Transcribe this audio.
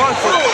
one for